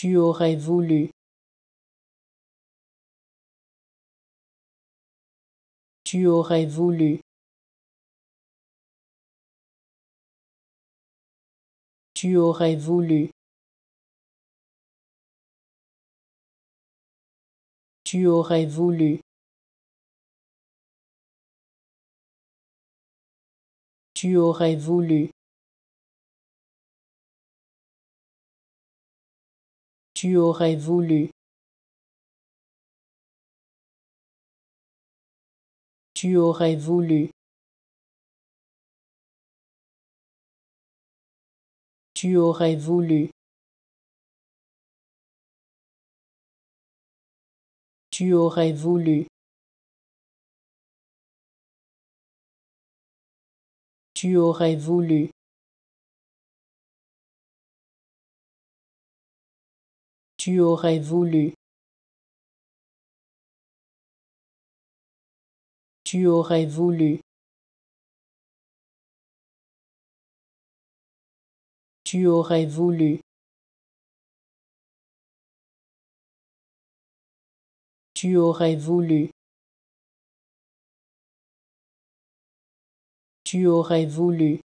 Tu aurais voulu? Tu aurais voulu? Tu aurais voulu? Tu aurais voulu? Tu aurais voulu? Tu aurais voulu? Tu aurais voulu. Tu aurais voulu. Tu aurais voulu. Tu aurais voulu. Tu aurais voulu. Tu aurais voulu. Tu aurais voulu. Tu aurais voulu. Tu aurais voulu.